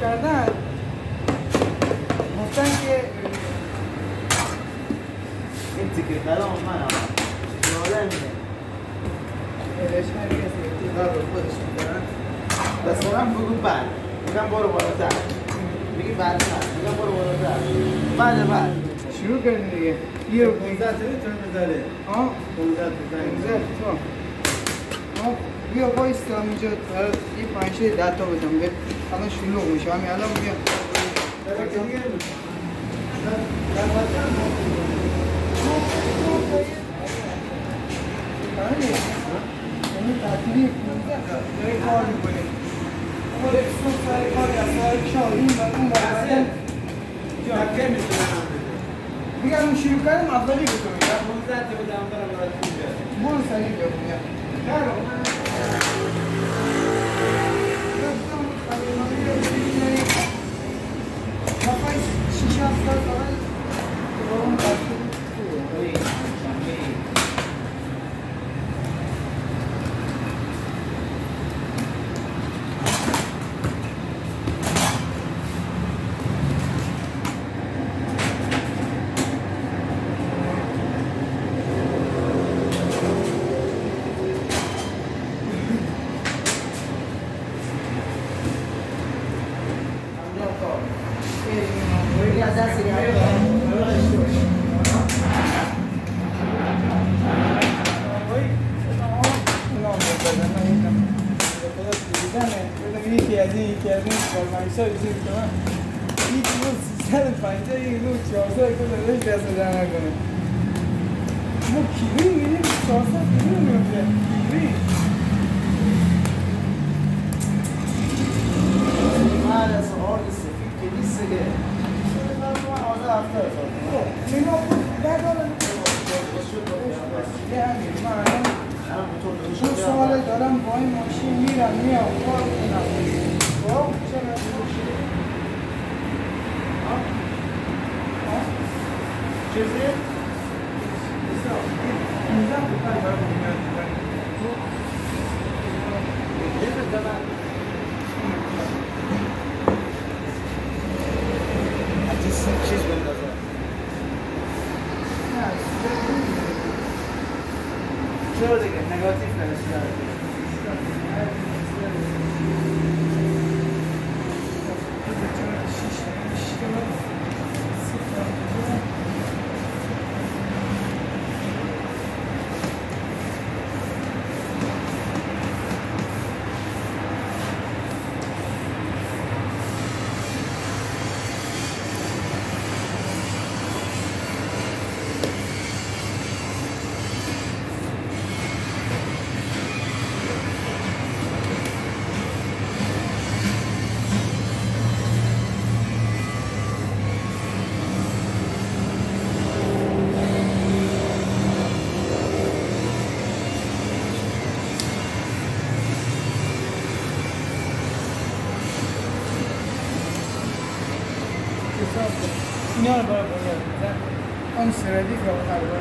کردن. گفتن که این تیکه کلام من هم جالب ارشمه دیگه اعتبار به خودش میدارن بس من بگو بعد. میگم برو بالاتر. میگی بعد نه. میگم برو بالاتر. بعد بعد. شروع کردیم دیگه. یه رو کنید 15 تا می‌تونه بذاره آه. 15 تا انزل تو آه بیا بایستا اینجا برات یه پنجشه ده تا Então, minha avó está muito e panche da tava também. A não chulo, me chama ela minha. Diga no Chico, cara, mas vai ligar também. Bom, sai de novo, né? Cara, Biraz daha silahı. ihtiyacın ihtiyacın kalmayışa üzüm tamam. İlk bu sizden panca ilgili uçuyorsa kadar da işte sıcağına konu. Bu kivi mi? Sorsa kivi mi? Kivi. 사람 거의 뭐 시민이라며 호흡이나 뭐 국제나 혹시 어? 어? 제세? 있어 인사 국가에 바로 보면 예를 들어 아저씨 치즈 만나서 야, 진짜. 저어되게 내가 찍는 시간을 Thank you. Signora, buona buona. 10 lira di frutta, allora,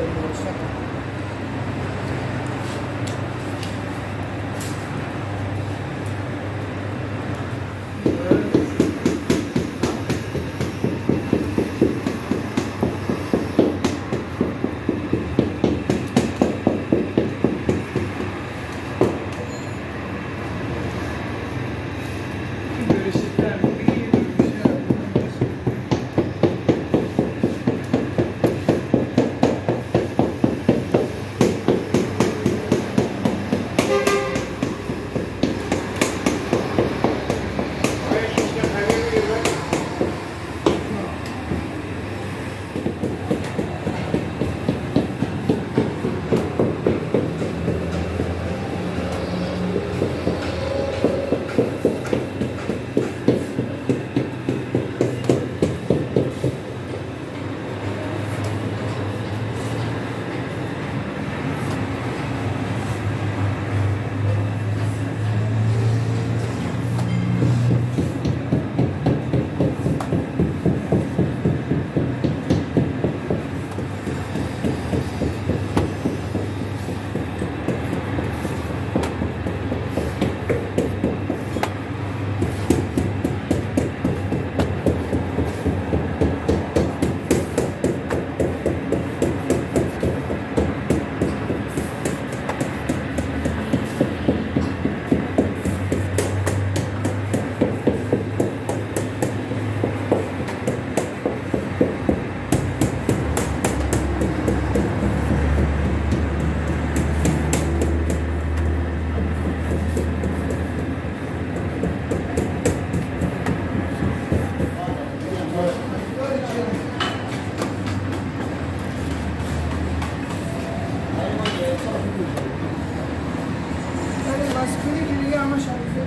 دیگه همه شریفه